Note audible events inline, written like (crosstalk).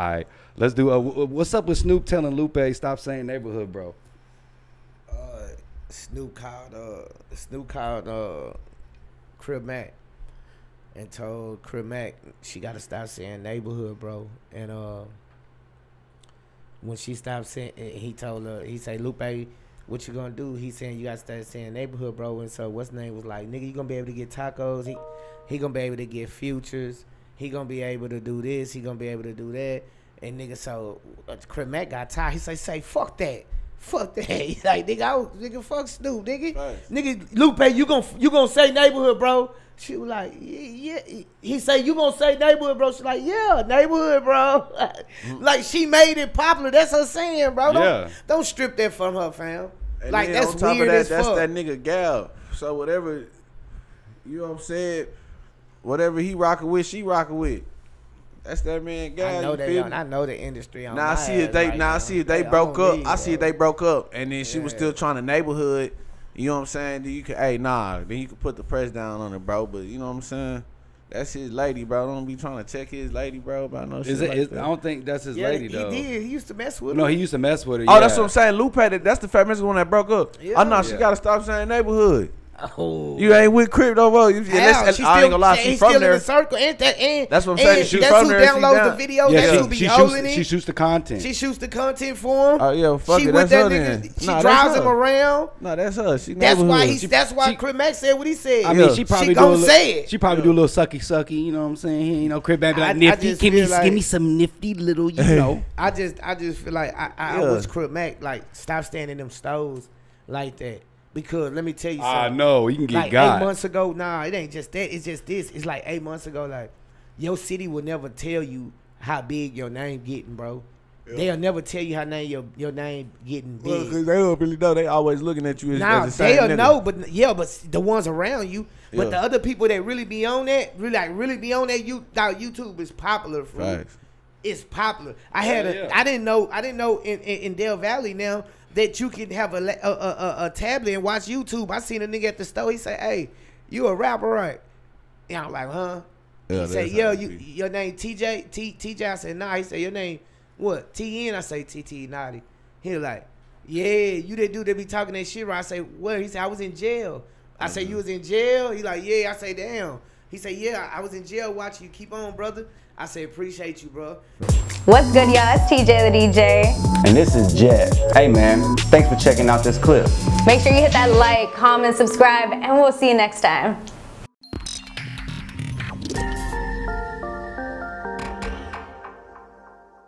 All right, let's do. Uh, what's up with Snoop telling Lupe stop saying neighborhood, bro? Uh, Snoop called. Uh, Snoop called. Uh, Crip Mac, and told Crip Mac she got to stop saying neighborhood, bro. And uh, when she stopped saying, he told her, he say, Lupe, what you gonna do? He saying you gotta start saying neighborhood, bro. And so what's name was like, nigga, you gonna be able to get tacos. He he gonna be able to get futures. He gonna be able to do this. He gonna be able to do that. And nigga, so uh, got tired. He say, say fuck that. Fuck that. (laughs) He's like, nigga, I was, nigga, fuck Snoop, nigga. Right. Nigga, Lupe, you gon' you gonna say neighborhood, bro? She was like, yeah, yeah. He say, you gonna say neighborhood, bro? She like, yeah, neighborhood, bro. (laughs) like she made it popular. That's her saying, bro. Don't, Yeah. don't strip that from her, fam. And like that's on top weird of that, as that's fuck. that nigga Gal. So whatever, you know what I'm saying. Whatever he rocking with, she rocking with. That's that man Gal. I know you they feel on, me? I know the industry on Now I see if they right now I see if they They broke up. me, I see if they broke up, and then she was still trying to neighborhood. You know what I'm saying? Then you can, hey, nah. Then you can put the press down on it, bro. But you know what I'm saying? That's his lady, bro. Don't be trying to check his lady, bro. About no shit Is it? like is, that. I don't think that's his Yeah, lady he though. did. He used to mess with her. No, her. he used to mess with her. Oh, yeah. that's what I'm saying. Lupe, that- that's the famous one that broke up. Yeah. oh no, she gotta stop saying neighborhood. Oh. You ain't with Crip no more. You, How? unless, She I ain't still, gonna lie, she she's from still in the circle. And that, and, That's what I'm saying. She's that's from who there. She downloads down. the videos. Yeah, that's she, who be she holding shoots, it. she shoots the content. She shoots the content for him. Oh yeah, fuck she it. with That's that her nigga. then. She Nah, that's drives him her. around. No, that's her. She That's why neighborhood. he. That's why she- Crip Mac said what he said. I mean, Yeah. she probably She do a gon' little, say it. She probably do a little sucky sucky. You know what I'm saying? He, you know, Crip Mac be like I nifty. Give me, give me some nifty little. You know. I just, I just feel like I, I, Yeah. I wish Crip Mac like stop standing them stoves like that because let me tell you something. I know you can get like eight months ago, nah, it ain't just that. It's just this. It's like eight months ago. Like your city will never tell you how big your name getting, bro. They'll never tell you how name your your name getting big. Well, 'cause they don't really know. They always looking at you as, Now as the same they'll nigga. know, but yeah, but the ones around you, but Yeah. the other people that really be on that, really like really be on that, you now YouTube is popular for Facts. It's popular. I had Yeah, a, yeah. I didn't know, I didn't know in, in, in Dale Valley now that you can have a, a, a, a, a tablet and watch YouTube. I seen a nigga at the store. He say, "Hey, you a rapper, right?" And I'm like, "Huh?" Yeah, he say, "Yo, you your name TJ T TJ." I said, "Nah." He said, "Your name what?" TN. I say, "TT Notti." He like, "Yeah, you that dude that be talking that shit." Right? I say, "What?" He said, "I was in jail." I say, Mm-hmm. "You was in jail?" He like, "Yeah." I say, "Damn." He said, "Yeah, I was in jail watching you. Keep on, brother." I say, "Appreciate you, bro." What's good, y'all? It's TJ the DJ. And this is Jet. Hey man, thanks for checking out this clip. Make sure you hit that like, comment, subscribe, and we'll see you next time.